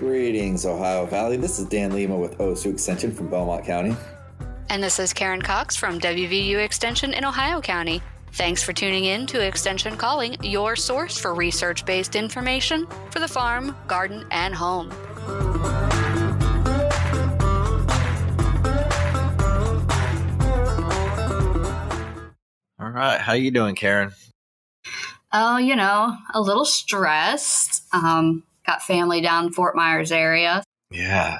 Greetings, Ohio Valley. This is Dan Lima with OSU Extension from Belmont County. And this is Karen Cox from WVU Extension in Ohio County. Thanks for tuning in to Extension Calling, your source for research based information for the farm, garden, and home. All right, how you doing, Karen? Oh, you know, a little stressed. Um, got family down Fort Myers area. Yeah.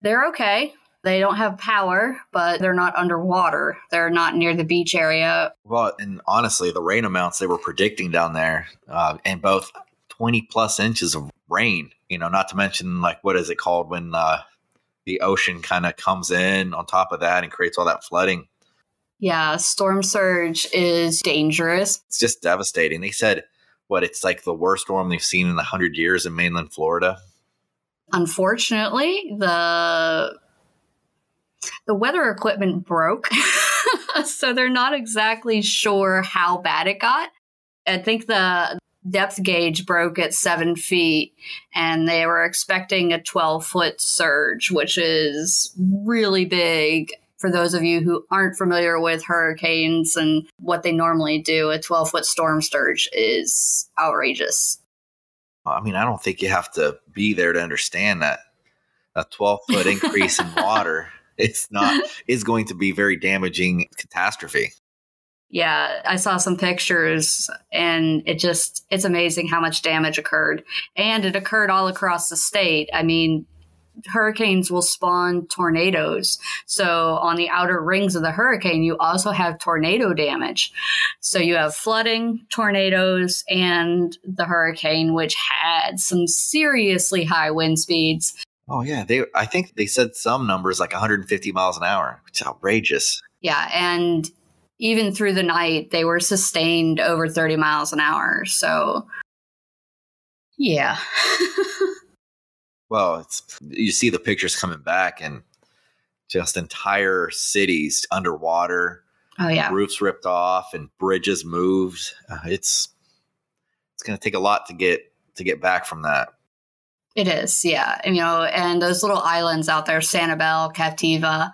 They're okay. They don't have power, but they're not underwater. They're not near the beach area. Well, and honestly, the rain amounts they were predicting down there, uh, and both 20 plus inches of rain, you know, not to mention, like, what is it called when uh, the ocean kind of comes in on top of that and creates all that flooding? Yeah, storm surge is dangerous. It's just devastating. They said, what, it's like the worst storm they've seen in 100 years in mainland Florida. Unfortunately, the the weather equipment broke. so they're not exactly sure how bad it got. I think the depth gauge broke at seven feet and they were expecting a 12 foot surge, which is really big. For those of you who aren't familiar with hurricanes and what they normally do, a 12 foot storm surge is outrageous. I mean, I don't think you have to be there to understand that a 12 foot increase in water it's not is going to be very damaging catastrophe. Yeah, I saw some pictures and it just it's amazing how much damage occurred. And it occurred all across the state. I mean, hurricanes will spawn tornadoes. So on the outer rings of the hurricane, you also have tornado damage. So you have flooding, tornadoes, and the hurricane, which had some seriously high wind speeds. Oh yeah, they. I think they said some numbers like 150 miles an hour, which is outrageous. Yeah, and even through the night, they were sustained over 30 miles an hour. So, yeah. well, it's you see the pictures coming back, and just entire cities underwater. Oh yeah, roofs ripped off and bridges moved. Uh, it's it's going to take a lot to get to get back from that. It is, yeah. And, you know, and those little islands out there, Sanibel, Captiva,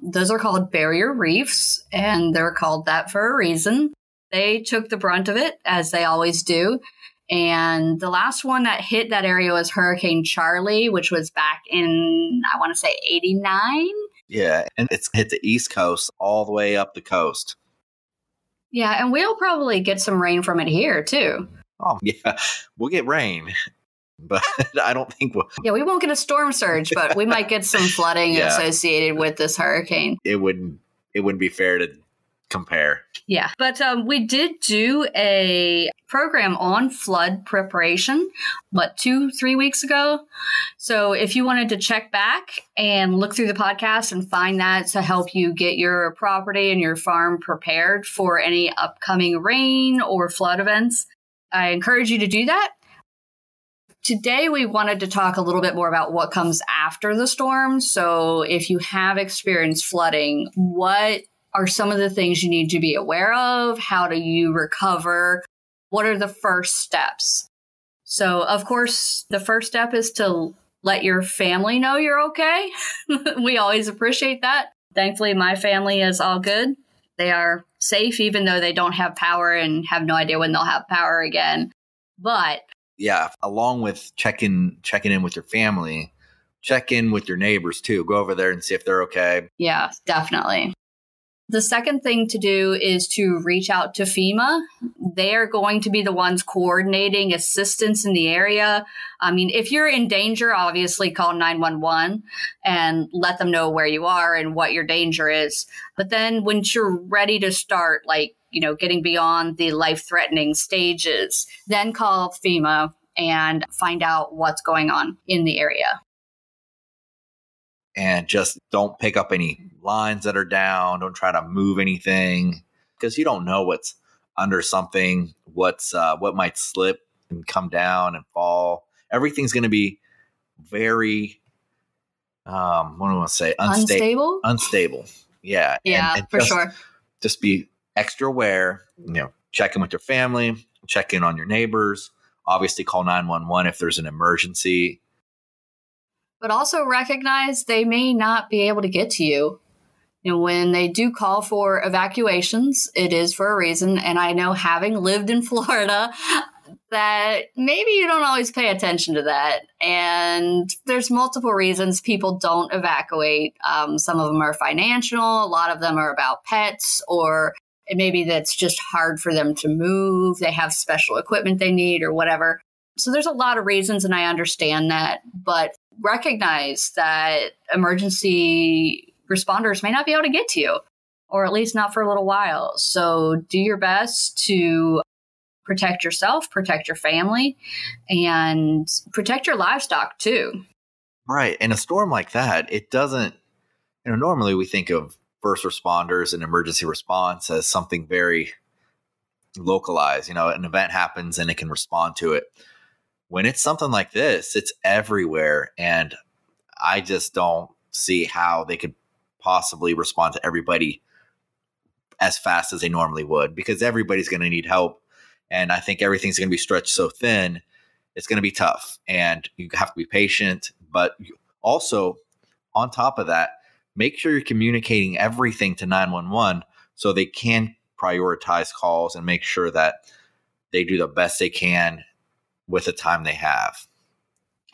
those are called barrier reefs, and they're called that for a reason. They took the brunt of it, as they always do. And the last one that hit that area was Hurricane Charley, which was back in, I want to say, 89. Yeah, and it's hit the East Coast all the way up the coast. Yeah, and we'll probably get some rain from it here, too. Oh, yeah. We'll get rain but I don't think we'll. Yeah, we won't get a storm surge, but we might get some flooding yeah. associated with this hurricane. It wouldn't. It wouldn't be fair to compare. Yeah, but um, we did do a program on flood preparation, what two, three weeks ago. So if you wanted to check back and look through the podcast and find that to help you get your property and your farm prepared for any upcoming rain or flood events, I encourage you to do that. Today, we wanted to talk a little bit more about what comes after the storm. So, if you have experienced flooding, what are some of the things you need to be aware of? How do you recover? What are the first steps? So, of course, the first step is to let your family know you're okay. we always appreciate that. Thankfully, my family is all good. They are safe, even though they don't have power and have no idea when they'll have power again. But yeah, along with checking checking in with your family, check in with your neighbors too. Go over there and see if they're okay. Yeah, definitely. The second thing to do is to reach out to FEMA. They are going to be the ones coordinating assistance in the area. I mean, if you're in danger, obviously call 911 and let them know where you are and what your danger is. But then once you're ready to start, like you know, getting beyond the life threatening stages, then call FEMA and find out what's going on in the area. And just don't pick up any lines that are down. Don't try to move anything because you don't know what's under something, what's uh, what might slip and come down and fall. Everything's going to be very, um, what do I want to say? Unsta- unstable. Unstable. Yeah. Yeah, and, and for just, sure. Just be extra aware, you know, check in with your family, check in on your neighbors, obviously call 911 if there's an emergency. But also recognize they may not be able to get to you. Know, when they do call for evacuations, it is for a reason. And I know having lived in Florida, that maybe you don't always pay attention to that. And there's multiple reasons people don't evacuate. Um, some of them are financial, a lot of them are about pets, or maybe that's just hard for them to move. They have special equipment they need, or whatever. So there's a lot of reasons, and I understand that. But recognize that emergency responders may not be able to get to you, or at least not for a little while. So do your best to protect yourself, protect your family, and protect your livestock too. Right. In a storm like that, it doesn't, you know, normally we think of first responders and emergency response as something very localized. You know, an event happens and it can respond to it. When it's something like this, it's everywhere. And I just don't see how they could possibly respond to everybody as fast as they normally would because everybody's going to need help and I think everything's going to be stretched so thin, it's going to be tough. And you have to be patient. But also, on top of that, make sure you're communicating everything to 911 so they can prioritize calls and make sure that they do the best they can with the time they have.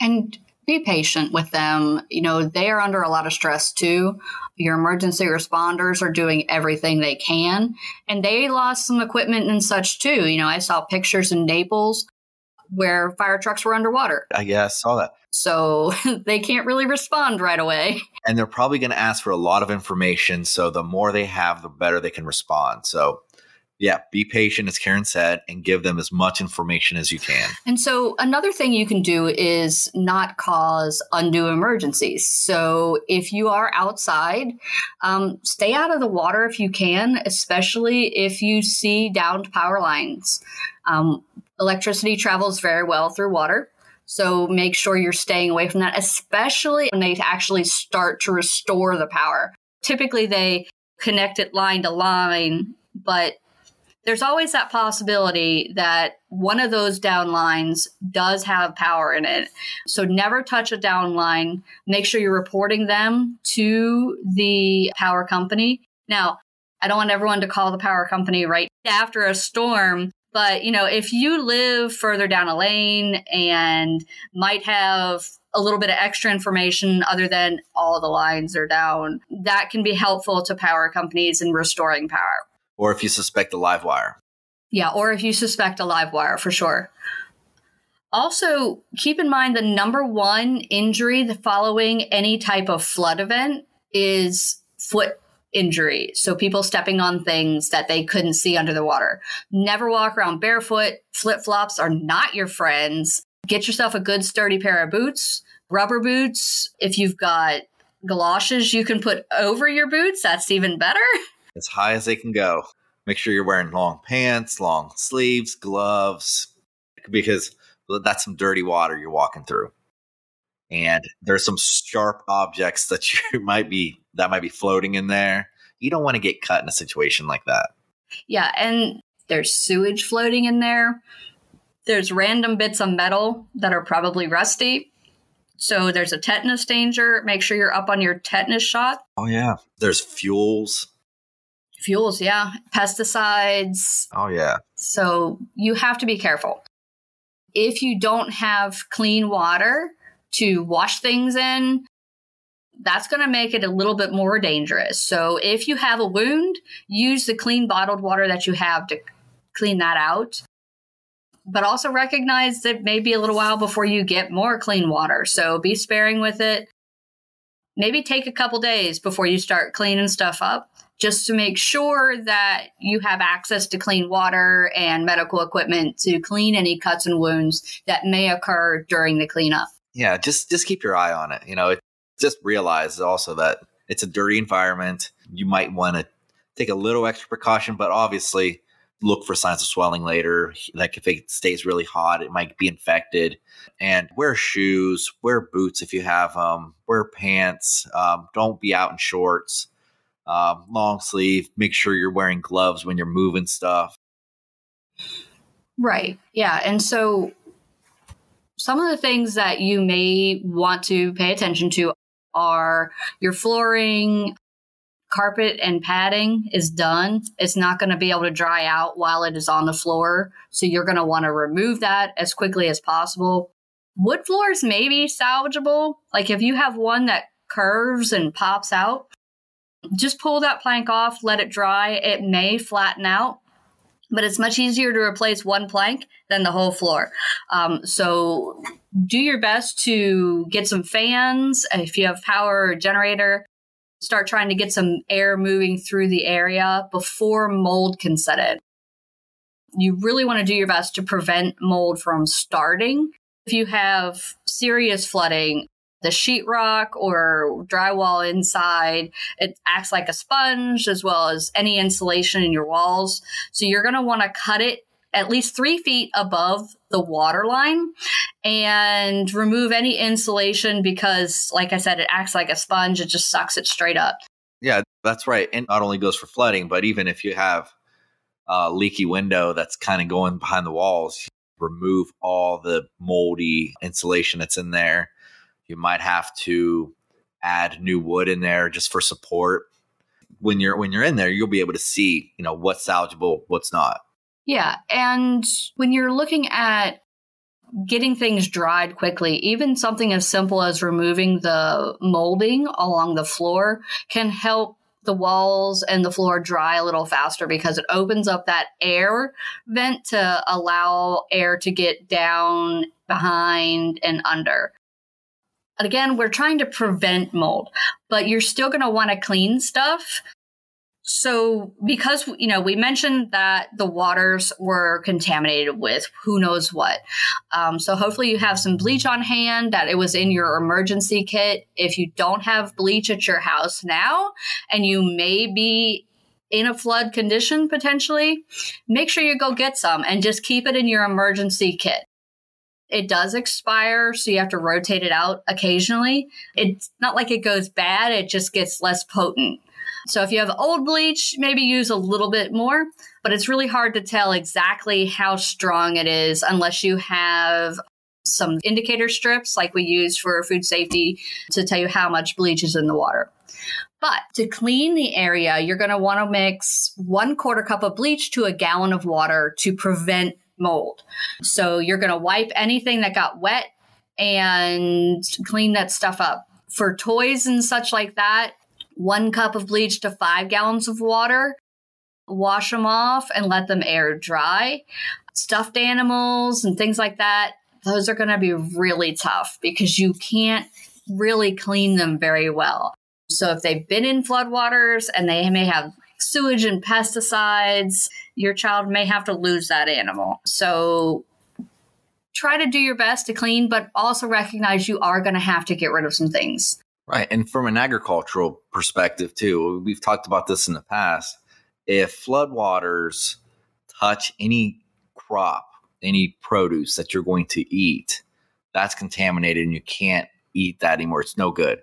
And be patient with them. You know, they are under a lot of stress too. Your emergency responders are doing everything they can, and they lost some equipment and such too. You know, I saw pictures in Naples where fire trucks were underwater. I guess saw that. So they can't really respond right away. And they're probably going to ask for a lot of information. So the more they have, the better they can respond. So yeah, be patient, as Karen said, and give them as much information as you can. And so, another thing you can do is not cause undue emergencies. So, if you are outside, um, stay out of the water if you can, especially if you see downed power lines. Um, electricity travels very well through water. So make sure you're staying away from that, especially when they actually start to restore the power. Typically, they connect it line to line, but there's always that possibility that one of those down lines does have power in it. So never touch a down line. Make sure you're reporting them to the power company. Now, I don't want everyone to call the power company right after a storm, but you know, if you live further down a lane and might have a little bit of extra information other than all the lines are down, that can be helpful to power companies in restoring power or if you suspect a live wire. Yeah, or if you suspect a live wire for sure. Also, keep in mind the number one injury following any type of flood event is foot injury. So people stepping on things that they couldn't see under the water. Never walk around barefoot. Flip flops are not your friends. Get yourself a good sturdy pair of boots, rubber boots. If you've got galoshes you can put over your boots, that's even better. as high as they can go. Make sure you're wearing long pants, long sleeves, gloves, because that's some dirty water you're walking through. And there's some sharp objects that you might be that might be floating in there. You don't want to get cut in a situation like that. Yeah, and there's sewage floating in there. There's random bits of metal that are probably rusty. So there's a tetanus danger. Make sure you're up on your tetanus shot. Oh yeah. There's fuels fuels, yeah, pesticides. Oh, yeah. So you have to be careful. If you don't have clean water to wash things in, that's going to make it a little bit more dangerous. So if you have a wound, use the clean bottled water that you have to clean that out. But also recognize that maybe a little while before you get more clean water. So be sparing with it. Maybe take a couple days before you start cleaning stuff up just to make sure that you have access to clean water and medical equipment to clean any cuts and wounds that may occur during the cleanup. Yeah, just just keep your eye on it. You know, it, just realize also that it's a dirty environment. You might want to take a little extra precaution, but obviously look for signs of swelling later. Like if it stays really hot, it might be infected. And wear shoes, wear boots if you have them, wear pants. Um, don't be out in shorts um, long sleeve. Make sure you're wearing gloves when you're moving stuff. Right. Yeah. And so some of the things that you may want to pay attention to are your flooring, carpet and padding is done. It's not going to be able to dry out while it is on the floor. So you're going to want to remove that as quickly as possible. Wood floors may be salvageable. Like if you have one that curves and pops out, just pull that plank off, let it dry. It may flatten out, but it's much easier to replace one plank than the whole floor. Um, so do your best to get some fans. If you have power or generator, start trying to get some air moving through the area before mold can set in. You really want to do your best to prevent mold from starting. If you have serious flooding, the sheetrock or drywall inside, it acts like a sponge as well as any insulation in your walls. So you're going to want to cut it at least three feet above the water line and remove any insulation because, like I said, it acts like a sponge. It just sucks it straight up. Yeah, that's right. And not only goes for flooding, but even if you have a leaky window that's kind of going behind the walls, remove all the moldy insulation that's in there. You might have to add new wood in there just for support. When you're when you're in there, you'll be able to see, you know, what's salvageable, what's not. Yeah. And when you're looking at getting things dried quickly, even something as simple as removing the molding along the floor can help the walls and the floor dry a little faster because it opens up that air vent to allow air to get down behind and under. Again, we're trying to prevent mold, but you're still going to want to clean stuff so, because, you know, we mentioned that the waters were contaminated with who knows what. Um, so, hopefully, you have some bleach on hand, that it was in your emergency kit. If you don't have bleach at your house now, and you may be in a flood condition potentially, make sure you go get some and just keep it in your emergency kit. It does expire, so you have to rotate it out occasionally. It's not like it goes bad, it just gets less potent. So if you have old bleach, maybe use a little bit more, but it's really hard to tell exactly how strong it is unless you have some indicator strips like we use for food safety to tell you how much bleach is in the water. But to clean the area, you're going to want to mix one quarter cup of bleach to a gallon of water to prevent mold. So you're going to wipe anything that got wet and clean that stuff up. For toys and such like that, one cup of bleach to five gallons of water, wash them off and let them air dry. Stuffed animals and things like that, those are going to be really tough because you can't really clean them very well. So if they've been in floodwaters and they may have sewage and pesticides, your child may have to lose that animal. So try to do your best to clean, but also recognize you are going to have to get rid of some things. Right. And from an agricultural perspective, too, we've talked about this in the past. If floodwaters touch any crop, any produce that you're going to eat, that's contaminated and you can't eat that anymore. It's no good.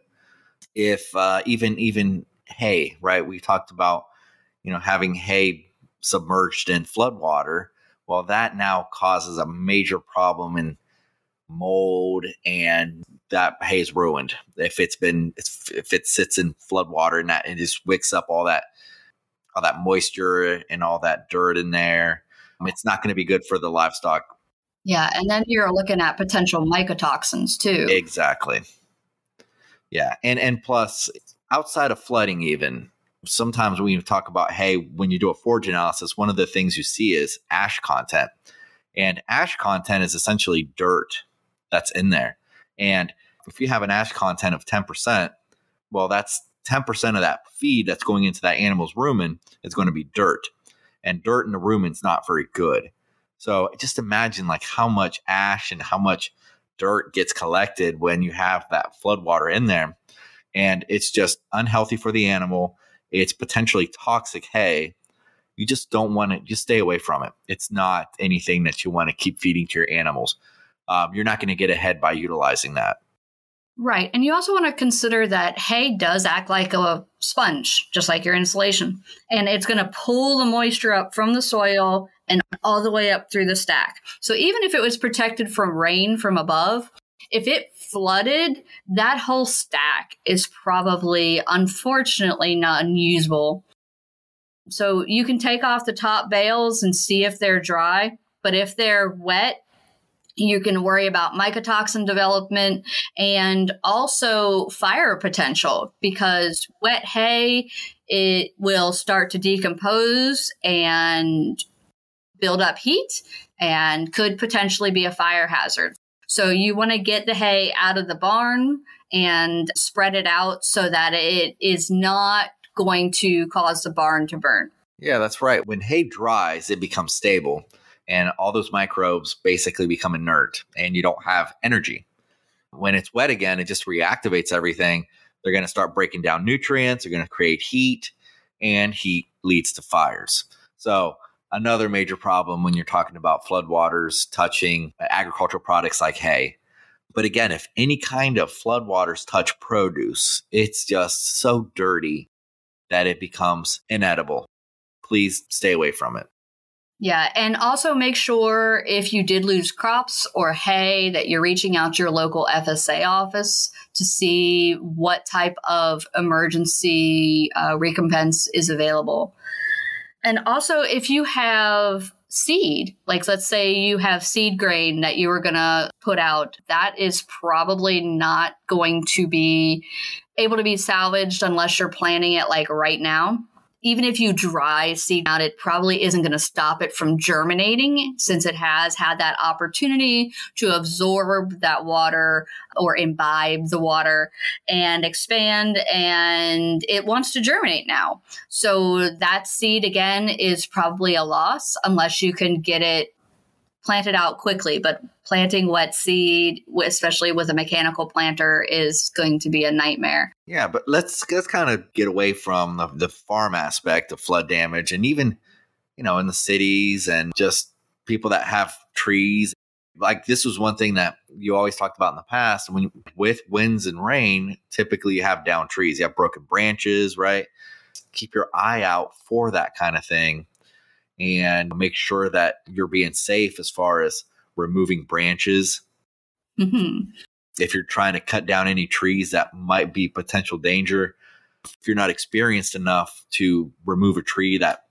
If uh, even even hay, right? We talked about you know having hay submerged in floodwater. Well, that now causes a major problem in mold and that hay is ruined. If it's been if it sits in flood water and that it just wicks up all that all that moisture and all that dirt in there it's not going to be good for the livestock. Yeah and then you're looking at potential mycotoxins too. Exactly. Yeah and and plus outside of flooding even sometimes when you talk about hay when you do a forage analysis one of the things you see is ash content and ash content is essentially dirt that's in there. And if you have an ash content of 10%, well, that's 10% of that feed that's going into that animal's rumen is going to be dirt. And dirt in the rumen is not very good. So just imagine like how much ash and how much dirt gets collected when you have that floodwater in there. And it's just unhealthy for the animal. It's potentially toxic hay. You just don't want to just stay away from it. It's not anything that you want to keep feeding to your animals um, you're not going to get ahead by utilizing that. Right. And you also want to consider that hay does act like a sponge, just like your insulation. And it's going to pull the moisture up from the soil and all the way up through the stack. So even if it was protected from rain from above, if it flooded, that whole stack is probably unfortunately not unusable. So you can take off the top bales and see if they're dry, but if they're wet, you can worry about mycotoxin development and also fire potential because wet hay it will start to decompose and build up heat and could potentially be a fire hazard. So you want to get the hay out of the barn and spread it out so that it is not going to cause the barn to burn. Yeah, that's right. When hay dries, it becomes stable and all those microbes basically become inert and you don't have energy. When it's wet again, it just reactivates everything. They're going to start breaking down nutrients, they're going to create heat, and heat leads to fires. So, another major problem when you're talking about floodwaters touching agricultural products like hay. But again, if any kind of floodwaters touch produce, it's just so dirty that it becomes inedible. Please stay away from it. Yeah, and also make sure if you did lose crops or hay that you're reaching out to your local FSA office to see what type of emergency uh, recompense is available. And also, if you have seed, like let's say you have seed grain that you were going to put out, that is probably not going to be able to be salvaged unless you're planting it like right now even if you dry seed out, it probably isn't going to stop it from germinating since it has had that opportunity to absorb that water or imbibe the water and expand and it wants to germinate now. So that seed again is probably a loss unless you can get it plant it out quickly. But planting wet seed, especially with a mechanical planter, is going to be a nightmare. Yeah, but let's let's kind of get away from the, the farm aspect of flood damage, and even you know in the cities and just people that have trees. Like this was one thing that you always talked about in the past. When with winds and rain, typically you have down trees, you have broken branches, right? Keep your eye out for that kind of thing and make sure that you're being safe as far as removing branches. Mm-hmm. If you're trying to cut down any trees that might be potential danger, if you're not experienced enough to remove a tree that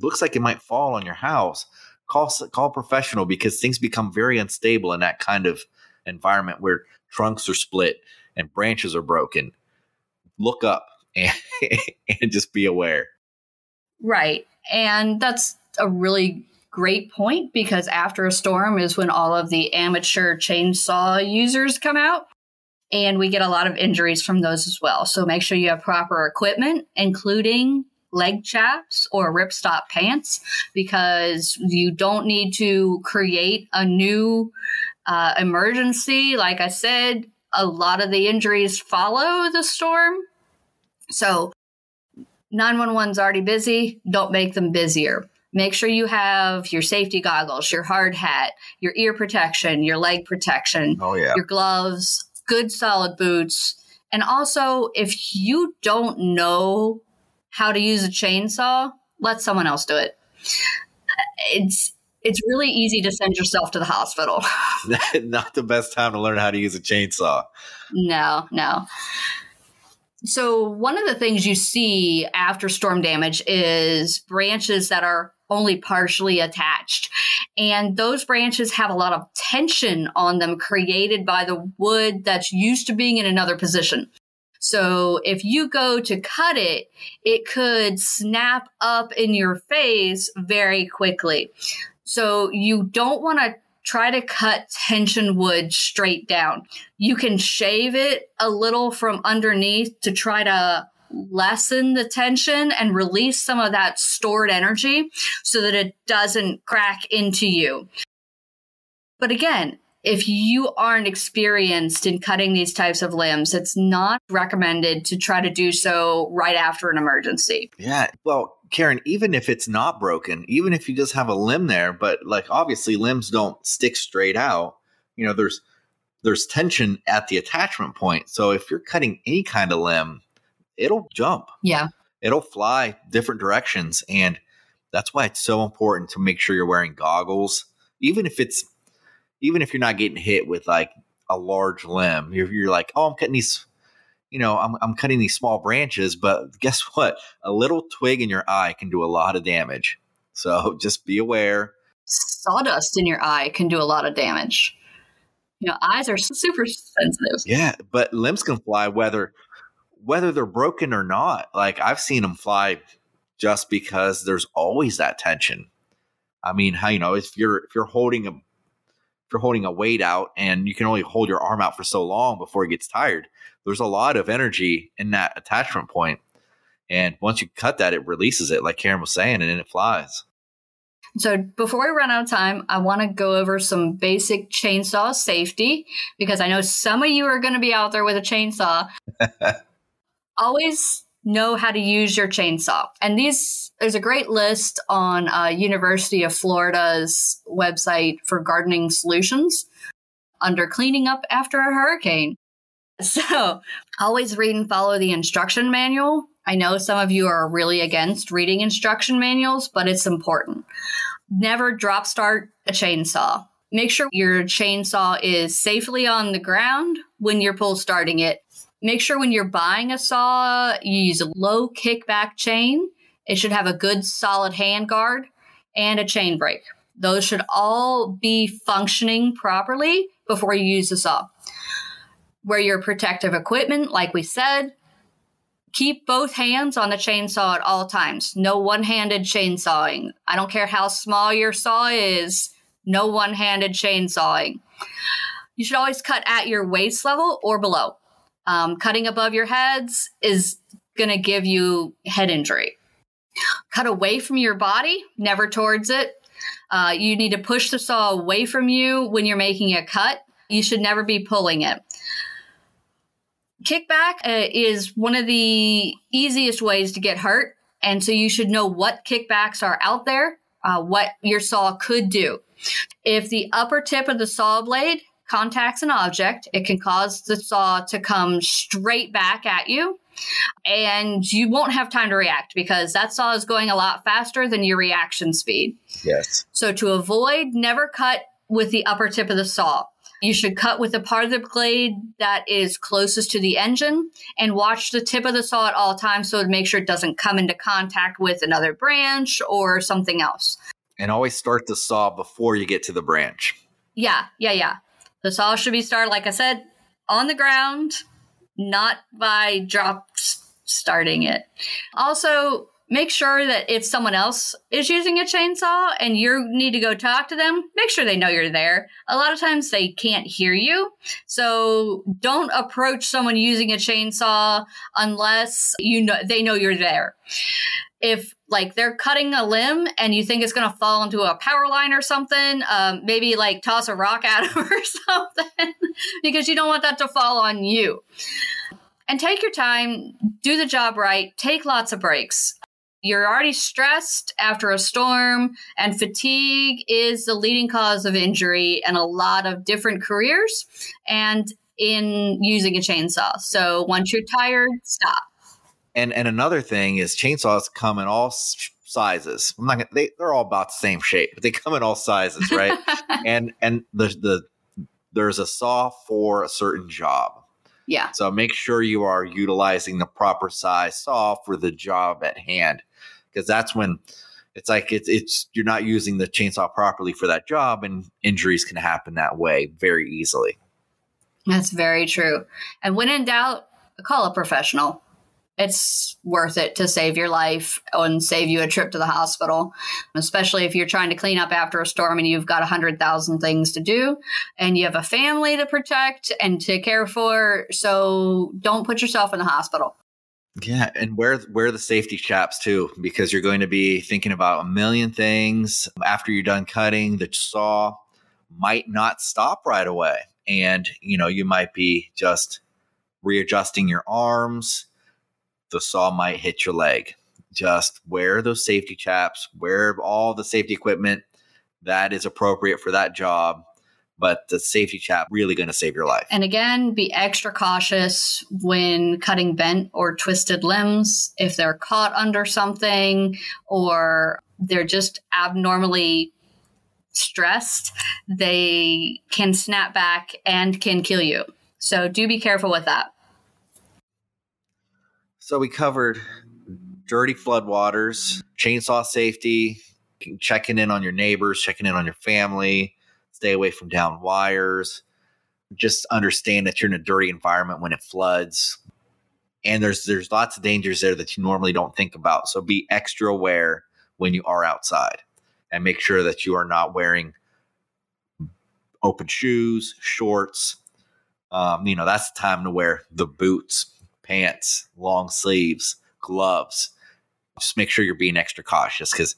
looks like it might fall on your house, call call a professional because things become very unstable in that kind of environment where trunks are split and branches are broken. Look up and, and just be aware. Right. And that's a really great point because after a storm is when all of the amateur chainsaw users come out. And we get a lot of injuries from those as well. So make sure you have proper equipment, including leg chaps or ripstop pants, because you don't need to create a new uh, emergency. Like I said, a lot of the injuries follow the storm. So 911's already busy, don't make them busier. Make sure you have your safety goggles, your hard hat, your ear protection, your leg protection, oh, yeah. your gloves, good solid boots. And also, if you don't know how to use a chainsaw, let someone else do it. It's it's really easy to send yourself to the hospital. Not the best time to learn how to use a chainsaw. No, no. So, one of the things you see after storm damage is branches that are only partially attached. And those branches have a lot of tension on them created by the wood that's used to being in another position. So if you go to cut it, it could snap up in your face very quickly. So you don't want to try to cut tension wood straight down. You can shave it a little from underneath to try to lessen the tension and release some of that stored energy so that it doesn't crack into you. But again, if you aren't experienced in cutting these types of limbs, it's not recommended to try to do so right after an emergency. Yeah. Well, Karen, even if it's not broken, even if you just have a limb there, but like obviously limbs don't stick straight out, you know, there's there's tension at the attachment point. So if you're cutting any kind of limb, it'll jump. Yeah. It'll fly different directions and That's why it's so important to make sure you're wearing goggles, even if it's even if you're not getting hit with like a large limb. You're, you're like, oh, I'm cutting these, you know, I'm, I'm cutting these small branches, but guess what? A little twig in your eye can do a lot of damage. So just be aware. Sawdust in your eye can do a lot of damage. You know, eyes are super sensitive. Yeah, but limbs can fly whether whether they're broken or not. Like I've seen them fly just because there's always that tension. I mean, how you know if you're if you're holding a if you're holding a weight out and you can only hold your arm out for so long before it gets tired, there's a lot of energy in that attachment point. And once you cut that, it releases it, like Karen was saying, and then it flies. So before we run out of time, I want to go over some basic chainsaw safety because I know some of you are going to be out there with a chainsaw. Always know how to use your chainsaw. And these there's a great list on uh, University of Florida's website for gardening solutions under cleaning up after a hurricane. So always read and follow the instruction manual. I know some of you are really against reading instruction manuals, but it's important. Never drop start a chainsaw. Make sure your chainsaw is safely on the ground when you're pull starting it. Make sure when you're buying a saw, you use a low kickback chain. It should have a good solid hand guard and a chain brake. Those should all be functioning properly before you use the saw. Wear your protective equipment, like we said. Keep both hands on the chainsaw at all times. No one handed chainsawing. I don't care how small your saw is, no one handed chainsawing. You should always cut at your waist level or below. Um, cutting above your heads is going to give you head injury. Cut away from your body, never towards it. Uh, you need to push the saw away from you when you're making a cut. You should never be pulling it. Kickback uh, is one of the easiest ways to get hurt. And so you should know what kickbacks are out there, uh, what your saw could do. If the upper tip of the saw blade contacts an object, it can cause the saw to come straight back at you. And you won't have time to react because that saw is going a lot faster than your reaction speed. Yes. So, to avoid, never cut with the upper tip of the saw. You should cut with the part of the blade that is closest to the engine and watch the tip of the saw at all times so to make sure it doesn't come into contact with another branch or something else. And always start the saw before you get to the branch. Yeah, yeah, yeah. The saw should be started, like I said, on the ground, not by drop starting it. Also, make sure that if someone else is using a chainsaw and you need to go talk to them, make sure they know you're there. A lot of times they can't hear you. So don't approach someone using a chainsaw unless you know they know you're there. If like they're cutting a limb and you think it's going to fall into a power line or something, um, maybe like toss a rock at them or something because you don't want that to fall on you. And take your time, do the job right, take lots of breaks you're already stressed after a storm, and fatigue is the leading cause of injury in a lot of different careers and in using a chainsaw. So once you're tired, stop. And and another thing is chainsaws come in all sizes. I'm not gonna, they they're all about the same shape, but they come in all sizes, right? and and the the there's a saw for a certain job. Yeah. So make sure you are utilizing the proper size saw for the job at hand because that's when it's like it's it's you're not using the chainsaw properly for that job and injuries can happen that way very easily. That's very true. And when in doubt, call a professional. It's worth it to save your life and save you a trip to the hospital, especially if you're trying to clean up after a storm and you've got a hundred thousand things to do and you have a family to protect and to care for. So don't put yourself in the hospital. Yeah, and wear wear the safety chaps too, because you're going to be thinking about a million things um, after you're done cutting. The saw might not stop right away, and you know you might be just readjusting your arms. The saw might hit your leg. Just wear those safety chaps. Wear all the safety equipment that is appropriate for that job. But the safety chat really going to save your life. And again, be extra cautious when cutting bent or twisted limbs. If they're caught under something or they're just abnormally stressed, they can snap back and can kill you. So do be careful with that. So we covered dirty floodwaters, chainsaw safety, checking in on your neighbors, checking in on your family, stay away from down wires. Just understand that you're in a dirty environment when it floods. And there's there's lots of dangers there that you normally don't think about. So be extra aware when you are outside and make sure that you are not wearing open shoes, shorts. Um, you know, that's the time to wear the boots, pants, long sleeves, gloves. Just make sure you're being extra cautious because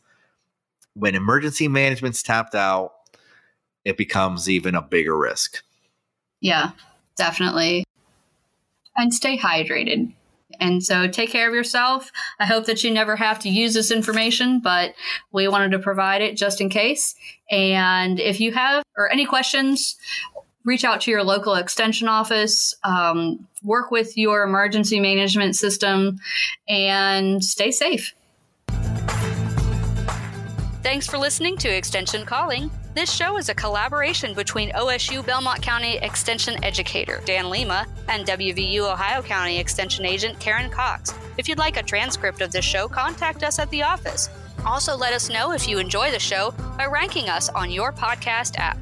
when emergency management's tapped out, it becomes even a bigger risk. Yeah, definitely. And stay hydrated. And so take care of yourself. I hope that you never have to use this information, but we wanted to provide it just in case. And if you have or any questions, reach out to your local extension office, um, work with your emergency management system, and stay safe. Thanks for listening to Extension Calling. This show is a collaboration between OSU Belmont County Extension Educator Dan Lima and WVU Ohio County Extension Agent Karen Cox. If you'd like a transcript of this show, contact us at the office. Also, let us know if you enjoy the show by ranking us on your podcast app.